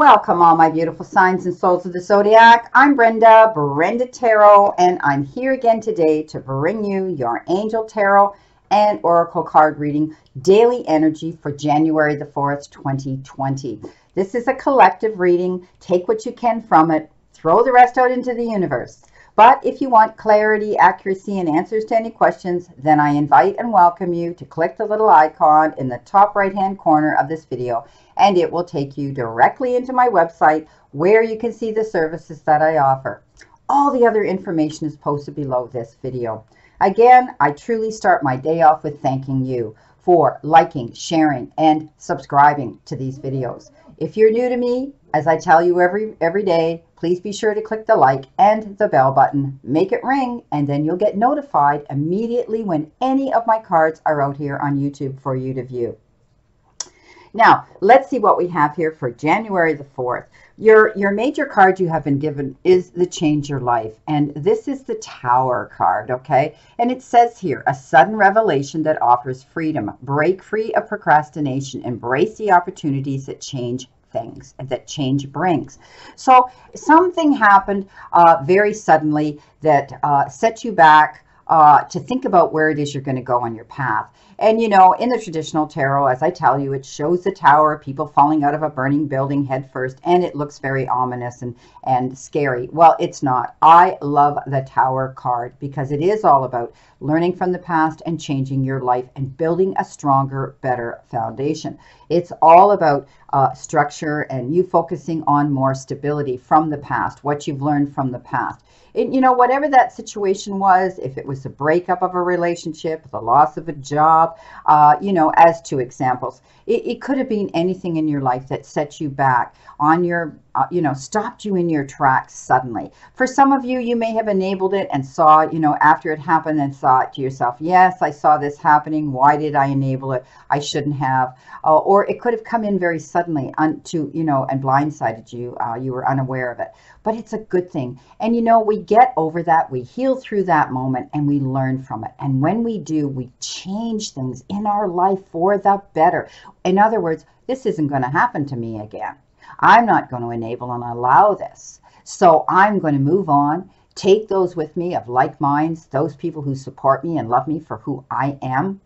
Welcome, all my beautiful signs and souls of the zodiac. I'm Brenda, Brenda Taro, and I'm here again today to bring you your angel tarot and oracle card reading daily energy for January the 4th, 2020. This is a collective reading. Take what you can from it, throw the rest out into the universe. But if you want clarity, accuracy, and answers to any questions, then I invite and welcome you to click the little icon in the top right hand corner of this video and it will take you directly into my website where you can see the services that I offer. All the other information is posted below this video. Again, I truly start my day off with thanking you for liking, sharing, and subscribing to these videos. If you're new to me, as I tell you every every day, please be sure to click the like and the bell button. Make it ring, and then you'll get notified immediately when any of my cards are out here on YouTube for you to view. Now, let's see what we have here for January the 4th. Your, your major card you have been given is the Change Your Life. And this is the Tower card, okay? And it says here, a sudden revelation that offers freedom. Break free of procrastination. Embrace the opportunities that change things that change brings. So something happened uh, very suddenly that uh, set you back uh, to think about where it is you're going to go on your path. And, you know, in the traditional tarot, as I tell you, it shows the tower, people falling out of a burning building head first, and it looks very ominous and, and scary. Well, it's not. I love the tower card because it is all about learning from the past and changing your life and building a stronger, better foundation. It's all about uh, structure and you focusing on more stability from the past, what you've learned from the past. And you know, whatever that situation was, if it was a breakup of a relationship, the loss of a job, uh, you know, as two examples, it, it could have been anything in your life that set you back on your, uh, you know, stopped you in your tracks suddenly. For some of you, you may have enabled it and saw, you know, after it happened and thought to yourself, yes, I saw this happening. Why did I enable it? I shouldn't have. Uh, or it could have come in very suddenly un- to, you know, and blindsided you. Uh, you were unaware of it. But it's a good thing. And, you know, we get over that. We heal through that moment and we learn from it. And when we do, we change things in our life for the better. In other words, this isn't going to happen to me again. I'm not going to enable and allow this. So I'm going to move on, take those with me of like minds, those people who support me and love me for who I am,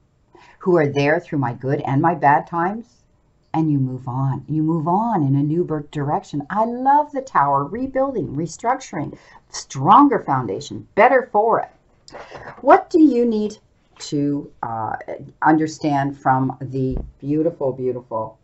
who are there through my good and my bad times, and you move on. You move on in a new direction. I love the tower, rebuilding, restructuring, stronger foundation, better for it. What do you need to uh, understand from the beautiful, beautiful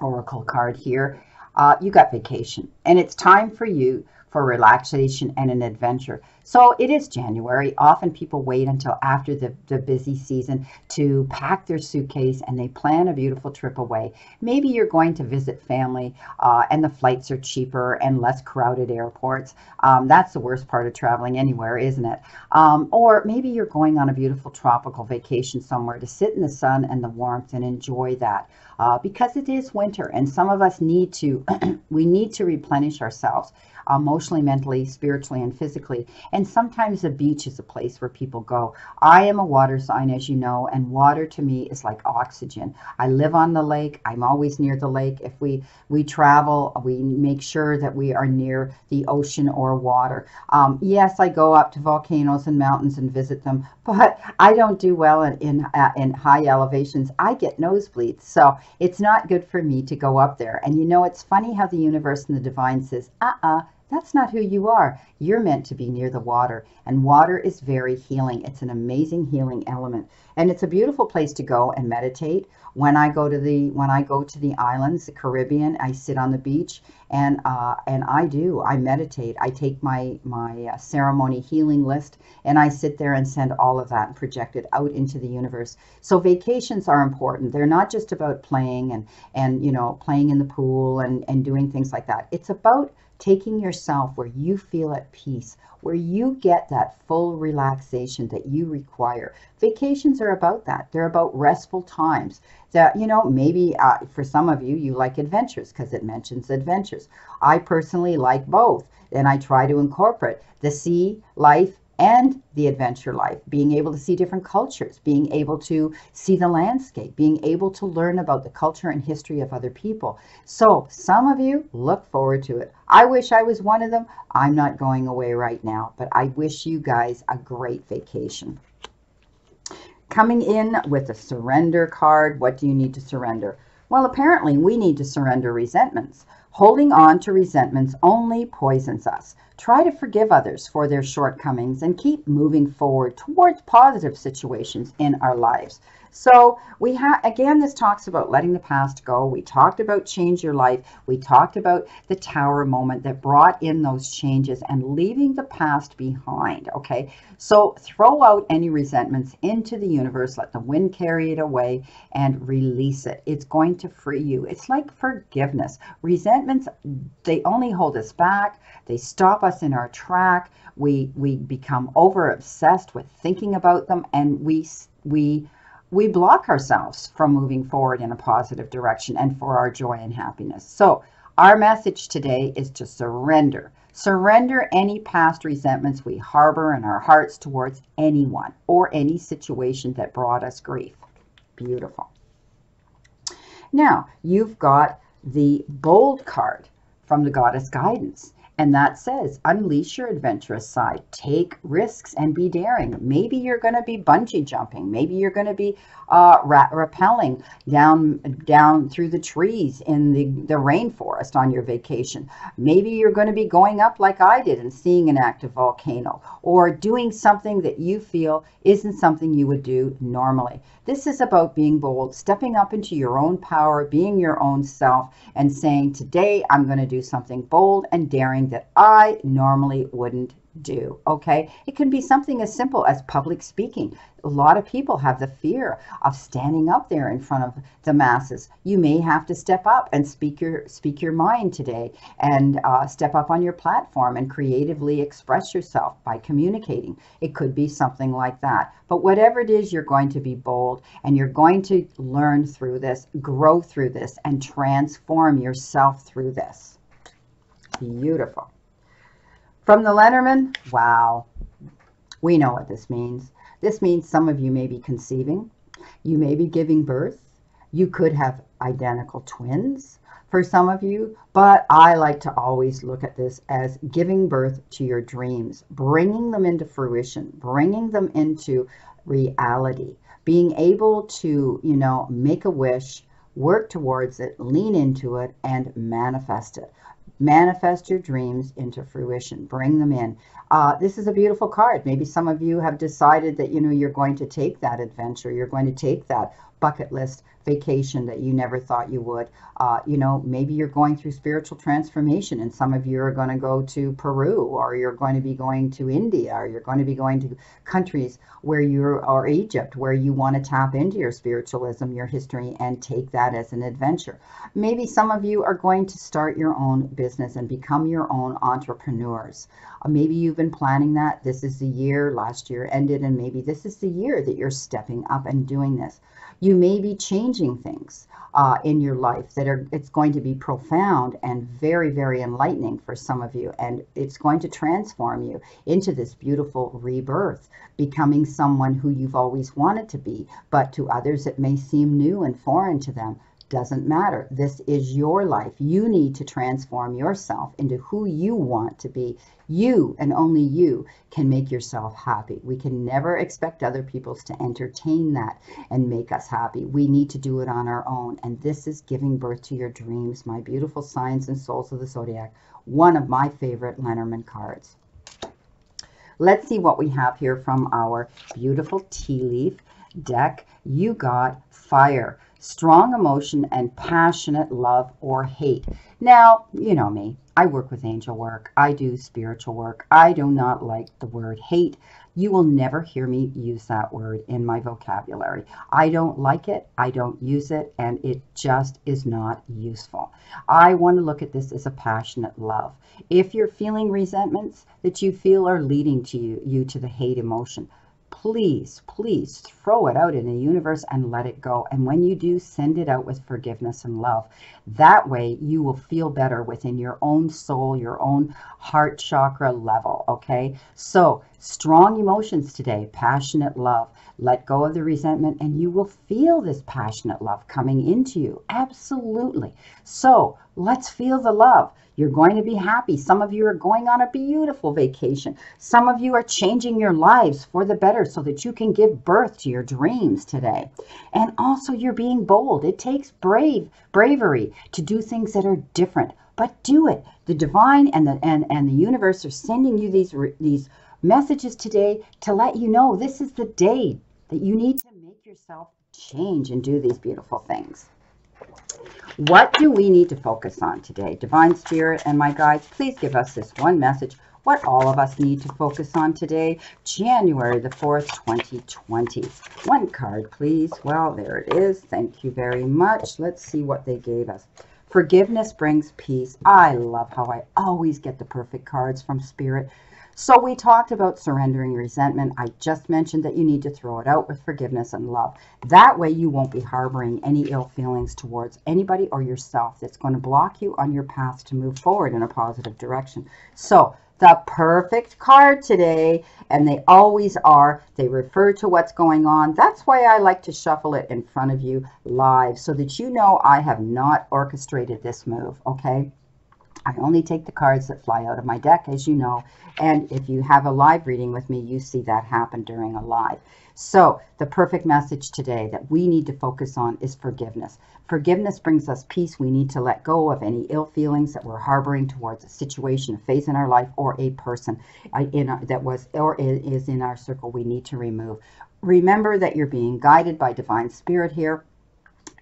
oracle card here? Uh, you got vacation, and it's time for you for relaxation and an adventure. So it is January. Often people wait until after the, the busy season to pack their suitcase and they plan a beautiful trip away. Maybe you're going to visit family uh, and the flights are cheaper and less crowded airports. Um, that's the worst part of traveling anywhere, isn't it? Um, or maybe you're going on a beautiful tropical vacation somewhere to sit in the sun and the warmth and enjoy that. Uh, because it is winter and some of us need to we need to replenish ourselves emotionally, mentally, spiritually, and physically. And sometimes the beach is a place where people go. I am a water sign, as you know, and water to me is like oxygen. I live on the lake. I'm always near the lake. If we we travel, we make sure that we are near the ocean or water. Um, yes, I go up to volcanoes and mountains and visit them, but I don't do well in in, uh, in high elevations. I get nosebleeds, so it's not good for me to go up there. And you know, it's funny how the universe and the divine says, uh-uh, that's not who you are. You're meant to be near the water, and water is very healing. It's an amazing healing element, and it's a beautiful place to go and meditate. When I go to the when I go to the islands, the Caribbean, I sit on the beach and uh, and I do. I meditate. I take my my uh, ceremony healing list and I sit there and send all of that and project it out into the universe. So vacations are important. They're not just about playing and and you know playing in the pool and and doing things like that. It's about taking yourself where you feel at peace, where you get that full relaxation that you require. Vacations are about that. They're about restful times. That, you know, maybe uh, for some of you, you like adventures because it mentions adventures. I personally like both, and I try to incorporate the sea life and the adventure life, being able to see different cultures, being able to see the landscape, being able to learn about the culture and history of other people. So, some of you look forward to it. I wish I was one of them. I'm not going away right now, but I wish you guys a great vacation. Coming in with a surrender card, what do you need to surrender? Well, apparently we need to surrender resentments. Holding on to resentments only poisons us. Try to forgive others for their shortcomings and keep moving forward towards positive situations in our lives. So we have, again, this talks about letting the past go. We talked about change your life. We talked about the tower moment that brought in those changes and leaving the past behind. Okay. So throw out any resentments into the universe. Let the wind carry it away and release it. It's going to free you. It's like forgiveness. They only hold us back. They stop us in our track. We, we become over obsessed with thinking about them and we, we, we block ourselves from moving forward in a positive direction and for our joy and happiness. So, our message today is to surrender. Surrender any past resentments we harbor in our hearts towards anyone or any situation that brought us grief. Beautiful. Now, you've got the bold card from the goddess guidance. And that says, unleash your adventurous side, take risks and be daring. Maybe you're going to be bungee jumping. Maybe you're going to be uh, rappelling down down through the trees in the, the rainforest on your vacation. Maybe you're going to be going up like I did and seeing an active volcano or doing something that you feel isn't something you would do normally. This is about being bold, stepping up into your own power, being your own self, and saying, Today I'm going to do something bold and daring that I normally wouldn't do. Okay. It can be something as simple as public speaking. A lot of people have the fear of standing up there in front of the masses. You may have to step up and speak your speak your mind today, and uh, step up on your platform and creatively express yourself by communicating. It could be something like that. But whatever it is, you're going to be bold, and you're going to learn through this, grow through this, and transform yourself through this. Beautiful. From the Lenormand, wow, we know what this means. This means some of you may be conceiving, you may be giving birth, you could have identical twins for some of you, but I like to always look at this as giving birth to your dreams, bringing them into fruition, bringing them into reality, being able to, you know, make a wish, work towards it, lean into it, and manifest it manifest your dreams into fruition. Bring them in uh, this is a beautiful card maybe some of you have decided that you know you're going to take that adventure you're going to take that bucket list vacation that you never thought you would. Uh, you know, maybe you're going through spiritual transformation and some of you are going to go to Peru or you're going to be going to India or you're going to be going to countries where you're, or Egypt, where you want to tap into your spiritualism, your history, and take that as an adventure. Maybe some of you are going to start your own business and become your own entrepreneurs. Uh, maybe you've been planning that. This is the year, last year ended, and maybe this is the year that you're stepping up and doing this. You may be changing things uh, in your life that are, it's going to be profound and very, very enlightening for some of you. And it's going to transform you into this beautiful rebirth, becoming someone who you've always wanted to be. But to others, it may seem new and foreign to them doesn't matter. This is your life. You need to transform yourself into who you want to be. You and only you can make yourself happy. We can never expect other people to entertain that and make us happy. We need to do it on our own. And this is giving birth to your dreams, my beautiful signs and souls of the zodiac, one of my favorite Lenormand cards. Let's see what we have here from our beautiful tea leaf deck. You got fire strong emotion, and passionate love or hate. Now, you know me. I work with angel work. I do spiritual work. I do not like the word hate. You will never hear me use that word in my vocabulary. I don't like it. I don't use it. And it just is not useful. I want to look at this as a passionate love. If you're feeling resentments that you feel are leading to you, you to the hate emotion, please, please throw it out in the universe and let it go. And when you do, send it out with forgiveness and love. That way, you will feel better within your own soul, your own heart chakra level. Okay. So, strong emotions today, passionate love. Let go of the resentment, and you will feel this passionate love coming into you. Absolutely. So, let's feel the love. You're going to be happy. Some of you are going on a beautiful vacation. Some of you are changing your lives for the better so that you can give birth to your dreams today. And also you're being bold. It takes brave bravery to do things that are different, but do it. The divine and the and, and the universe are sending you these these messages today to let you know this is the day that you need to make yourself change and do these beautiful things. What do we need to focus on today? Divine Spirit and my guides, please give us this one message. What all of us need to focus on today, January the 4th, 2020. One card, please. Well, there it is. Thank you very much. Let's see what they gave us. Forgiveness brings peace. I love how I always get the perfect cards from Spirit. So we talked about surrendering resentment. I just mentioned that you need to throw it out with forgiveness and love. That way you won't be harboring any ill feelings towards anybody or yourself that's going to block you on your path to move forward in a positive direction. So the perfect card today, and they always are. They refer to what's going on. That's why I like to shuffle it in front of you live so that you know I have not orchestrated this move, okay? I only take the cards that fly out of my deck, as you know. And if you have a live reading with me, you see that happen during a live. So the perfect message today that we need to focus on is forgiveness. Forgiveness brings us peace. We need to let go of any ill feelings that we're harboring towards a situation, a phase in our life, or a person uh, in our, that was or is in our circle. We need to remove. Remember that you're being guided by divine spirit here.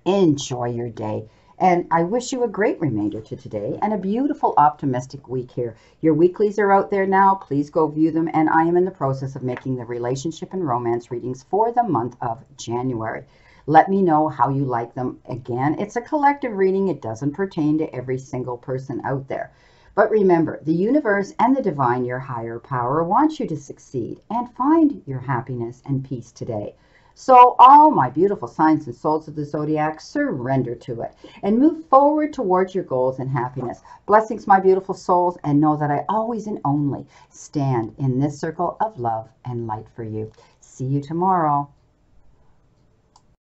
Enjoy your day. And I wish you a great remainder to today and a beautiful, optimistic week here. Your weeklies are out there now. Please go view them. And I am in the process of making the relationship and romance readings for the month of January. Let me know how you like them. Again, it's a collective reading, it doesn't pertain to every single person out there. But remember, the universe and the divine, your higher power, wants you to succeed and find your happiness and peace today. So all my beautiful signs and souls of the zodiac, surrender to it and move forward towards your goals and happiness. Blessings, my beautiful souls, and know that I always and only stand in this circle of love and light for you. See you tomorrow.